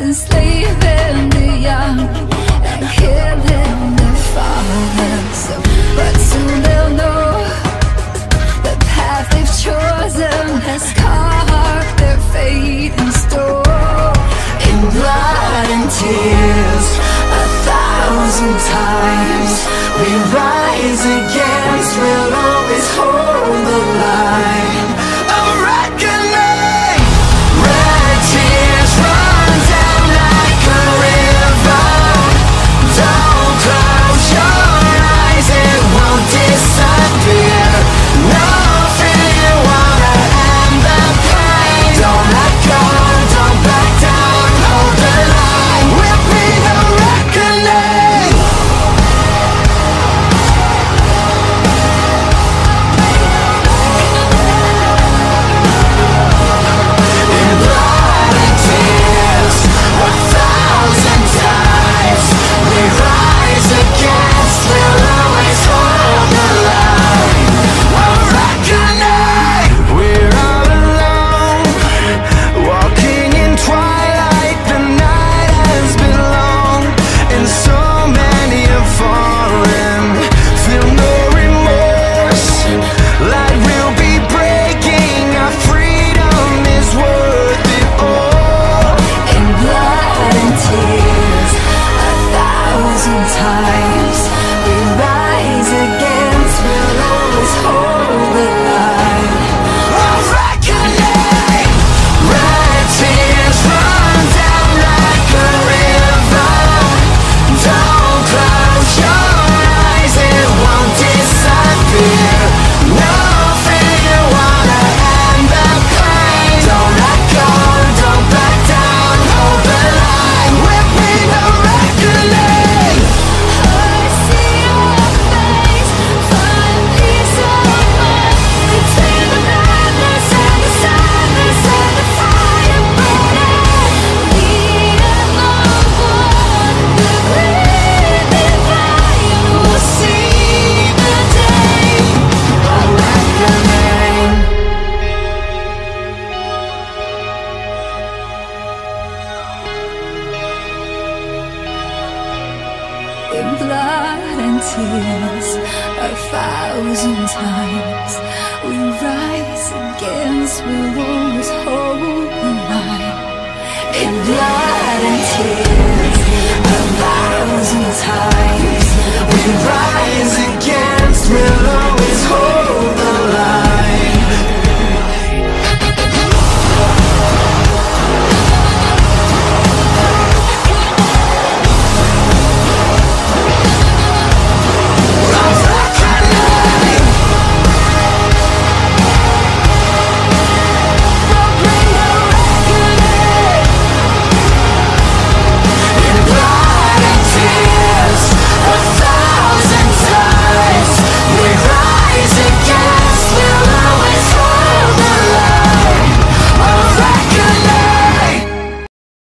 us the young and killing fathers. But soon they'll know the path they've chosen has carved their fate in. In blood and tears, a thousand times we rise. blood and tears a thousand times. We rise against, we'll always hold the line. In blood and tears a thousand times. We rise again.